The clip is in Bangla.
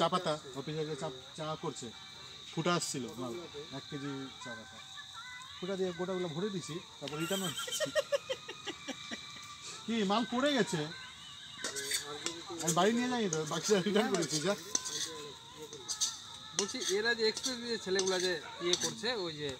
চা পাতা। অফিসে গিয়ে চা চা করছে। ফুটা আসছিল মাল। এক কেজি চা পাতা। ফুটা দিয়ে গোটাগুলো ভরে দিছি তারপর রিটার্ন কি মাল পড়ে গেছে? আমি বাড়ি নিয়ে যাই তো বাকিটা রিটার্ন হ্যাঁ। করেছি যা। বলছি এরা যে এক্সপ্রেস যে ছেলেগুলো যে ইয়ে করছে ওই যে